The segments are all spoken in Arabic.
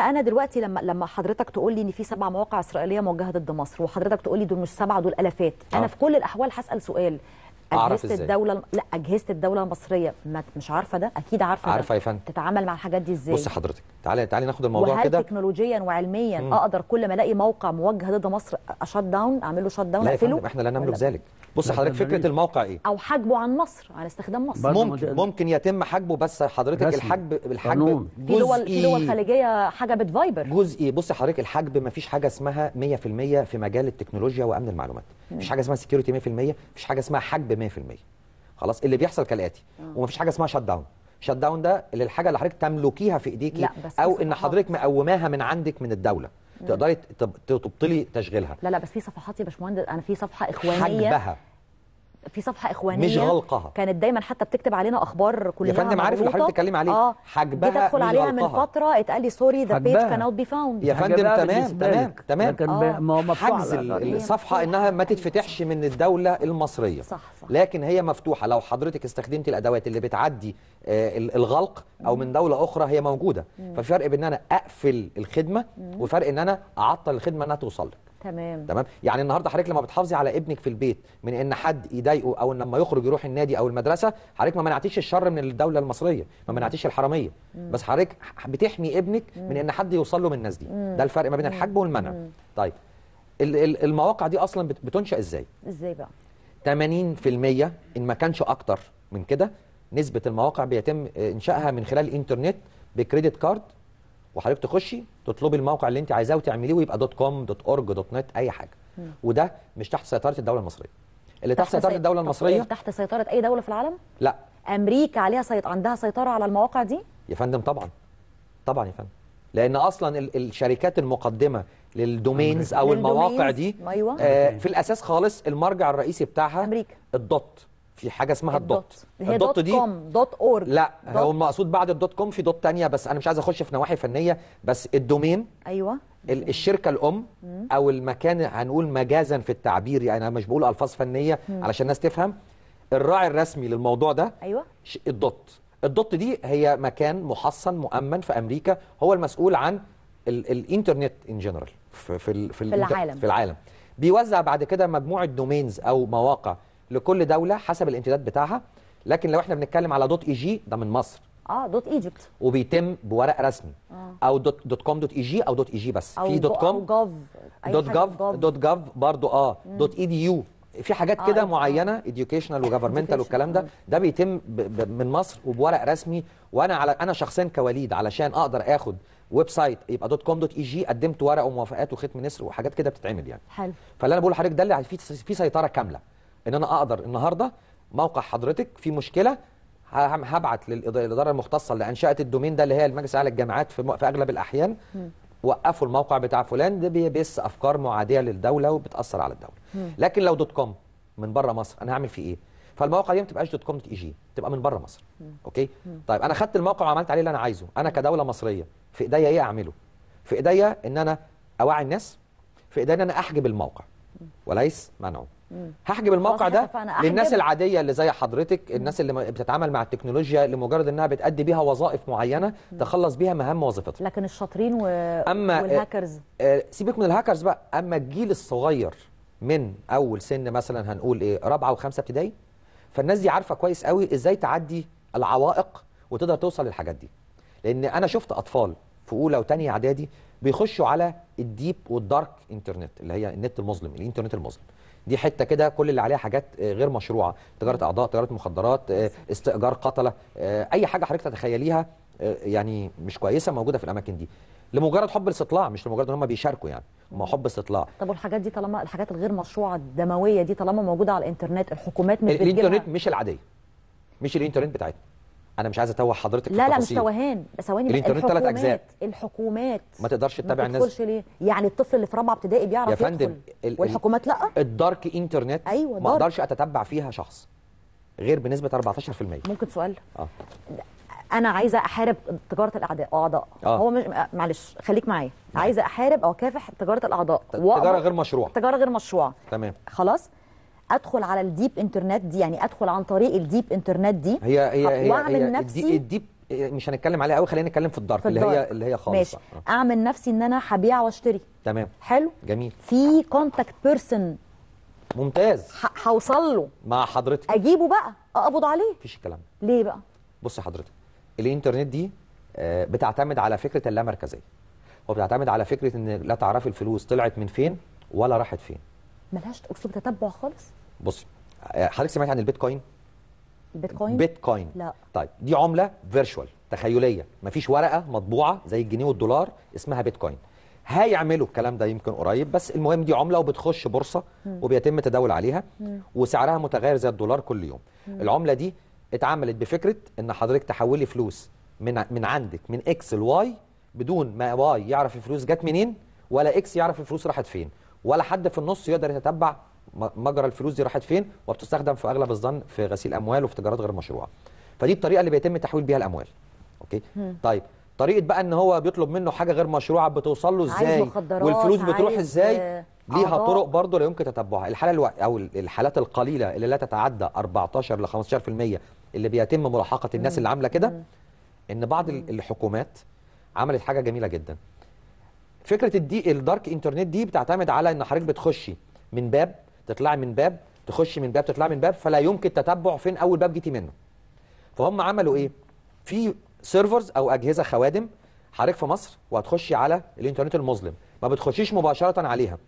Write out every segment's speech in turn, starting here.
أنا دلوقتي لما لما حضرتك تقول لي إن في سبع مواقع إسرائيلية موجهة ضد مصر وحضرتك تقول لي دول مش سبعة دول ألافات أنا آه. في كل الأحوال هسأل سؤال أعرف أجهزة إزاي؟ الدولة لا أجهزة الدولة المصرية ما مش عارفة ده أكيد عارفة ده. عارفة يا فندم تتعامل مع الحاجات دي إزاي بص حضرتك تعالي تعالي ناخد الموضوع وهل كده تكنولوجيا وعلميا مم. أقدر كل ما ألاقي موقع موجه ضد مصر أ shut down أعمل له shut down لا يا أقفله فندم إحنا لا نملك ذلك بص حضرتك. فكرة الموقع إيه أو حجبه عن مصر عن استخدام مصر ممكن ممكن يتم حجبه بس حضرتك رسمي. الحجب الحجب. في دول في دول جزئي خليجية حجبت Viber جزئي بص حضرتك الحجب ما فيش حاجة اسمها 100% في مجال التكنولوجيا وأمن المعلومات مفيش حاجة اسمها security 100% مفيش حاجة اسمها حجب 100% خلاص اللي بيحصل كالآتي. ومفيش حاجة اسمها shut down shut down ده اللي الحاجة اللي حضرتك تملكيها في إيديكي أو إن. حضرتك مقوماها من عندك من الدولة. تقدري تب- تبطلي تشغيلها. لا لا بس في صفحات يا باشمهندس أنا في صفحة إخوانية. حجبها. في صفحة إخوانية مش غلقها. كانت دايما حتى بتكتب علينا أخبار كلها يا فندم عارف اللي. حضرتك بتتكلمي عليه. آه حجبها جيت أدخل عليها من. فترة اتقال لي سوري ذا بيج. كانوت بي فاوند يا فندم تمام تمام. تمام لكن آه. ما هو مفتوح حجز. الصفحة إنها ما تتفتحش من الدولة المصرية صح، صح. لكن هي مفتوحة لو حضرتك استخدمت الأدوات اللي بتعدي آه، ال- الغلق أو من دولة أخرى هي موجودة ففي فرق بين إن أنا أقفل الخدمة وفرق إن أنا أعطل الخدمة إنها توصل لك تمام. تمام؟ يعني النهارده حضرتك لما بتحافظي على ابنك في البيت من ان حد يضايقه أو ان لما يخرج يروح النادي أو المدرسة حضرتك ما منعتيش الشر من الدولة المصرية ما منعتيش الحرامية. بس حضرتك بتحمي ابنك من ان حد يوصل له من الناس دي. ده الفرق ما بين الحجب والمنع. طيب ال- ال- المواقع دي أصلا بت- بتنشأ إزاي؟ إزاي بقى؟ 80% إن ما كانش أكتر من كده. نسبة المواقع بيتم إنشائها من خلال الإنترنت ب credit card وحضرتك تخشي تطلبي الموقع اللي انت عايزاه وتعمليه ويبقى dot com dot org dot net أي حاجة. وده مش تحت سيطرة الدولة المصرية. اللي تحت سيطرة سي- الدولة المصرية تحت سيطرة أي دولة في العالم؟ لا. أمريكا عليها سيط... عندها سيطرة على المواقع دي؟ يا فندم طبعا. طبعا يا فندم. لأن أصلا ال- الشركات المقدمة لل domains أو المواقع دي أيوة. آه في الأساس خالص المرجع الرئيسي بتاعها أمريكا. ال dot. في حاجة اسمها ال dot. هي dot com dot org لا dot- هو المقصود بعد ال dot com في dot تانية بس أنا مش عايز أخش في نواحي فنية بس ال domain أيوه. ال- الشركة الأم أو المكان هنقول مجازا في التعبير يعني أنا مش بقول ألفاظ فنية علشان الناس تفهم. الراعي الرسمي للموضوع ده أيوه. ال dot. ال dot دي هي مكان محصن مؤمن في أمريكا هو المسؤول عن ال الإنترنت in general في في, في, الإنتر- العالم. في العالم. بيوزع بعد كده مجموعة domains أو مواقع. لكل دولة حسب الامتداد بتاعها. لكن لو إحنا بنتكلم على dot eg ده من مصر. آه dot Egypt. وبيتم بورق رسمي. أو dot, dot com dot eg أو dot eg بس في dot com gov. dot gov. dot gov برضو آه. dot edu. في حاجات آه، كده آه. معينة educational و governmental والكلام ده آه. ده بيتم ب ب من مصر وبورق رسمي. وأنا على أنا شخصيا كوليد علشان أقدر آخد website يبقى dot com dot eg قدمت ورق وموافقات وختم نسر وحاجات كده بتتعمل يعني. حلو. فاللي أنا بقول لحضرتك ده اللي في في سيطرة كاملة. إن أنا أقدر النهارده موقع حضرتك في مشكلة هبعت للإدارة المختصة اللي انشات ال domain ده اللي هي المجلس الأعلى للجامعات في, أغلب الأحيان. وقفوا الموقع بتاع فلان ده بيبث أفكار معادية للدولة وبتأثر على الدولة. لكن لو .com من بره مصر أنا هعمل فيه إيه؟ فالمواقع دي ما تبقاش دوت كوم دوت اي جي تبقى من بره مصر. أوكي؟ طيب أنا خدت الموقع وعملت عليه اللي أنا عايزه. أنا كدولة مصرية في إيديا إيه أعمله؟ في إيديا إن أنا أوعي الناس في إيديا إن أنا أحجب الموقع. وليس منعه. هحجب الموقع ده. للناس العادية اللي زي حضرتك الناس اللي بتتعامل مع التكنولوجيا لمجرد إنها بتأدي بيها وظائف معينة تخلص بيها مهام وظيفتها. لكن الشاطرين و... أما- والهاكرز. آه، سيبك من الهاكرز بقى. أما الجيل الصغير من أول سن مثلا هنقول إيه رابعة وخمسة ابتدائي فالناس دي عارفة كويس قوي إزاي تعدي العوائق وتقدر توصل للحاجات دي. لأن أنا شفت أطفال في أولى وثانيه إعدادي بيخشوا على ال deep وال dark internet اللي هي النت المظلم الإنترنت المظلم. دي حتة كده كل اللي عليها حاجات آه، غير مشروعة. تجارة أعضاء تجارة مخدرات آه، استئجار قتلة آه، أي حاجة حضرتك تتخيليها يعني مش كويسة موجودة في الأماكن دي. لمجرد حب الاستطلاع مش لمجرد إن هم بيشاركوا يعني هم حب استطلاع طب والحاجات دي طالما الحاجات الغير مشروعة الدموية دي طالما موجودة على الإنترنت الحكومات مش الإنترنت مش العادية. مش الإنترنت بتاعتنا. أنا مش عايز أتوه حضرتك لا لا مش. توهان ثواني بس الإنترنت تلات الحكومات ما تقدرش تتابع ما الناس. تدخلش ليه؟ يعني الطفل اللي في رابعة ابتدائي بيعرف يا فندم، يدخل ال- ال- والحكومات لأ؟ الدارك إنترنت أيوة، ما. أقدرش أتتبع فيها شخص غير بنسبة 14% ممكن سؤال؟ آه. أنا عايزة أحارب تجارة الأعضاء أعضاء. آه. هو مش معلش خليك معايا. عايزة أحارب أو أكافح تجارة الأعضاء. تجارة غير مشروعه تجارة غير مشروعه تمام. خلاص؟ أدخل على ال deep internet دي يعني أدخل عن طريق ال deep internet دي هي هي هي, وأعمل هي نفسي ال dee- ال deep مش هنتكلم عليها قوي خلينا نتكلم في ال dark اللي. هي اللي هي خالص. ماشي. آه. أعمل نفسي إن أنا هبيع وأشتري. تمام. حلو؟ جميل. في contact person ممتاز. هوصل له. مع حضرتك. أجيبه بقى. أقبض عليه. مفيش الكلام. ده ليه بقى؟ بص يا حضرتك الإنترنت دي آه، بتعتمد على فكرة اللامركزية. وبتعتمد على فكرة إن لا تعرفي الفلوس طلعت من فين ولا راحت فين. ملهاش اسلوب تتبع خالص. بصي آه، حضرتك سمعت عن البيتكوين؟ البيتكوين؟ بيتكوين. لا. طيب دي عملة virtual تخيلية. مفيش ورقة مطبوعة زي الجنيه والدولار اسمها بيتكوين. هيعملوا الكلام ده يمكن قريب بس المهم دي عملة وبتخش بورصة وبيتم التداول عليها وسعرها متغير زي الدولار كل يوم. العملة دي اتعملت بفكرة إن حضرتك تحولي فلوس من من عندك من X ل Y بدون ما Y يعرف الفلوس جت منين ولا X يعرف الفلوس راحت فين. ولا حد في النص يقدر يتتبع مجرى الفلوس دي راحت فين؟ وبتستخدم في أغلب الظن في غسيل أموال وفي تجارات غير مشروعة. فدي الطريقة اللي بيتم تحويل بيها الأموال. أوكي؟ طيب طريقة بقى إن هو بيطلب منه حاجة غير مشروعة بتوصل له إزاي؟ والفلوس بتروح إزاي؟ ليها أعضاء. طرق برضه لا يمكن تتبعها. الحالة ألو... أو الحالات القليلة اللي لا تتعدى 14 ل 15% اللي بيتم ملاحقة الناس اللي عاملة كده إن بعض ال- الحكومات عملت حاجة جميلة جدا. فكرة ال dee ال dark internet دي بتعتمد على إن حضرتك بتخشي من باب تطلعي من باب تخشي من باب تطلعي من باب فلا يمكن تتبع فين أول باب جيتي منه. فهم عملوا إيه؟ في servers أو أجهزة خوادم حضرتك في مصر وهتخشي على الإنترنت المظلم. ما بتخشيش مباشرة عليها.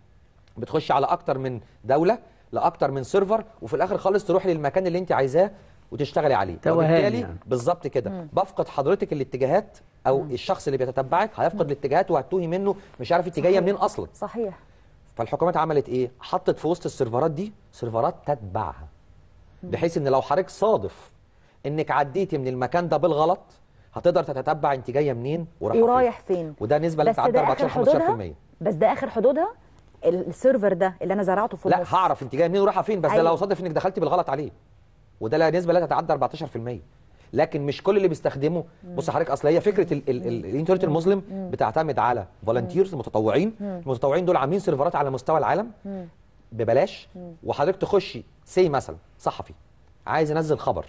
بتخشي على أكتر من دولة لأكتر من server وفي الآخر خالص تروحي للمكان اللي أنت عايزاه وتشتغلي عليه. وبالتالي يعني. بالظبط كده. بفقد حضرتك الاتجاهات أو الشخص اللي بيتتبعك هيفقد الاتجاهات وهتوهي منه مش عارف أنت جاية منين أصلا. صحيح. فالحكومات عملت إيه؟ حطت في وسط السيرفرات دي سيرفرات تتبعها بحيث إن لو حضرتك صادف إنك عديتي من المكان ده بالغلط هتقدر تتتبع انت جاية منين ورايحة ورايح فين. وده نسبة تتعدى ده 14 آخر حدودها؟ 15% بس ده آخر حدودها؟ ال server ده اللي أنا زرعته في لا هعرف انت جاية منين ورايحة فين بس ده أيوة. لو صادف إنك دخلتي بالغلط عليه. وده لا نسبة لا تتعدى 14% لكن مش كل اللي بيستخدمه. بص حضرتك أصل هي فكرة ال ال ال الانترنت المظلم بتعتمد على volunteers متطوعين. المتطوعين دول عاملين سيرفرات على مستوى العالم. ببلاش. وحضرتك تخشي say مثلا صحفي عايز ينزل خبر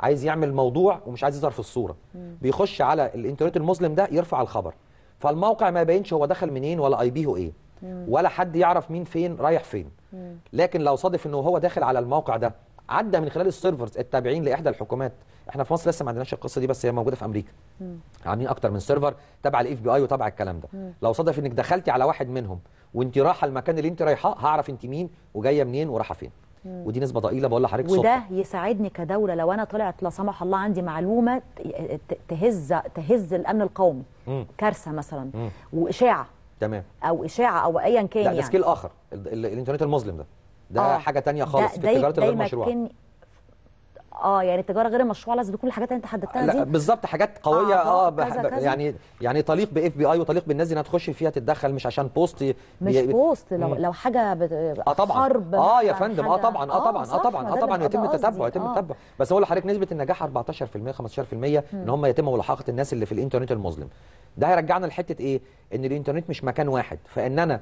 عايز يعمل موضوع ومش عايز يظهر في الصورة. بيخش على الانترنت المظلم ده يرفع الخبر. فالموقع ما يبينش هو دخل منين ولا IP إيه. ولا حد يعرف مين فين رايح فين. لكن لو صادف إنه هو داخل على الموقع ده عدى من خلال ال servers التابعين لإحدى الحكومات. إحنا في مصر لسه ما عندناش القصة دي بس هي موجودة في أمريكا. عاملين أكتر من server تبع ال FBI وتبع الكلام ده. لو صادف إنك دخلتي على واحد منهم وانت رايحة المكان اللي انت رايحاه هعرف انت مين وجاية منين ورايحة فين. ودي نسبة ضئيلة بقول لحضرتك وده يساعدني كدولة لو أنا طلعت لا سمح الله عندي معلومة تهز تهز الأمن القومي. مم. كارثة مثلا. وإشاعة. تمام. أو إشاعة أو ايا كان لا ده يعني. سكيل آخر. ال- ال- الإنترنت المظلم ده. ده آه. حاجة تانية خالص في التجارة الغير مشروعة يمكنني- آه يعني التجارة غير المشروعه لازم تكون الحاجات اللي أنت حددتها لا دي بالظبط حاجات قوية آه، آه, كذا- بح- كذا. يعني يعني تليق ب FBI وتليق بالناس دي إنها تخش فيها تتدخل مش عشان post ي- مش post لو مم. لو حاجة بت... آه طبعا حرب آه يا فندم آه حاجة- طبعا آه طبعا آه طبعا آه طبعا يتم. التتبع يتم آه. التتبع بس أقول لحضرتك نسبة النجاح 14% 15% إن هم يتم ملاحقه الناس اللي في الإنترنت المظلم ده هيرجعنا لحتة إيه إن الإنترنت مش مكان واحد فإن أنا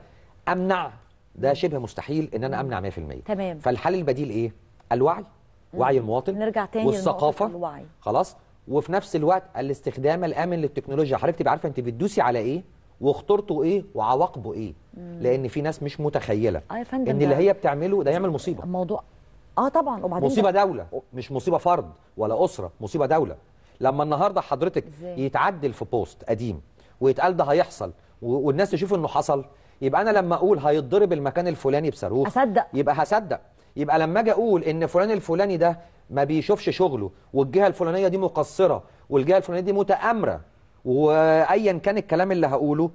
أمنع ده شبه مستحيل إن أنا أمنع 100% تمام. فالحل البديل إيه؟ الوعي وعي المواطن نرجع تاني والثقافة. الوعي. خلاص؟ وفي نفس الوقت الاستخدام الأمن للتكنولوجيا. حضرتك تبقى عارفة أنت بتدوسي على إيه؟ وخطورته إيه؟ وعواقبه إيه؟ لأن في ناس مش متخيلة. آه إن اللي هي بتعمله ده يعمل مصيبة. الموضوع آه طبعا. وبعدين مصيبة ده- دولة مش مصيبة فرد ولا أسرة مصيبة دولة. لما النهارده حضرتك إزاي؟ يتعدل في بوست قديم ويتقال ده هيحصل والناس تشوف إنه حصل يبقى أنا لما أقول هيتضرب المكان الفلاني بصاروخ أصدق. يبقى هصدق. يبقى لما أجي أقول إن فلان الفلاني ده ما بيشوفش شغله والجهة الفلانية دي مقصرة والجهة الفلانية دي متآمرة وايا كان الكلام اللي هقوله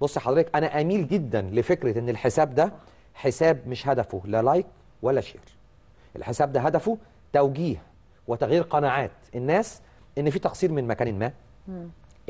بص حضرتك أنا أميل جدا لفكرة إن الحساب ده حساب مش هدفه لا like ولا share. الحساب ده هدفه توجيه وتغيير قناعات الناس إن في تقصير من مكان ما.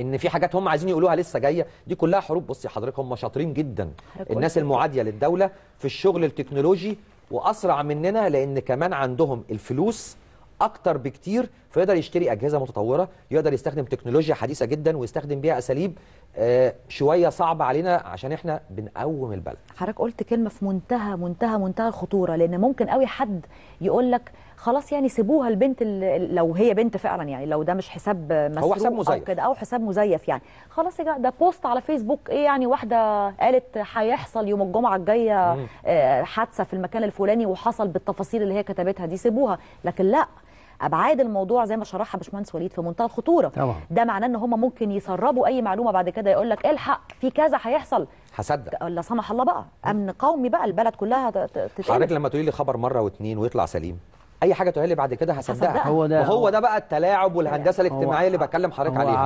إن في حاجات هم عايزين يقولوها لسه جاية. دي كلها حروب. بصي حضرتك هم شاطرين جدا. الناس المعادية للدولة في الشغل التكنولوجي وأسرع مننا لأن كمان عندهم الفلوس أكتر بكتير فيقدر يشتري أجهزة متطورة يقدر يستخدم تكنولوجيا حديثة جدا ويستخدم بيها أساليب آه، شوية صعبة علينا عشان إحنا بنقوم البلد. حضرتك قلت كلمة في منتهى منتهى منتهى الخطورة لأن ممكن قوي حد يقول لك خلاص يعني سيبوها البنت ال- لو هي بنت فعلا يعني لو ده مش حساب مسروق حساب أو مزيف. كده أو حساب مزيف يعني. خلاص يا ده بوست على فيسبوك إيه يعني واحدة قالت هيحصل يوم الجمعة الجاية آه، حادثة في المكان الفلاني وحصل بالتفاصيل اللي هي كتبتها دي سيبوها. لكن لأ أبعاد الموضوع زي ما شرحها باشمهندس وليد في منتهى الخطورة. طبعا. ده معناه إن هم ممكن يسربوا أي معلومة بعد كده يقول لك الحق في كذا هيحصل. هصدق. لا سمح الله بقى أمن قومي بقى البلد كلها ت- ت- حضرتك تتقلب لما تقولي لي خبر مرة واثنين ويطلع سليم أي حاجة تقولها لي بعد كده هصدقها. هو ده- وهو ده بقى التلاعب والهندسة الاجتماعية اللي بكلم حضرتك هو عليها.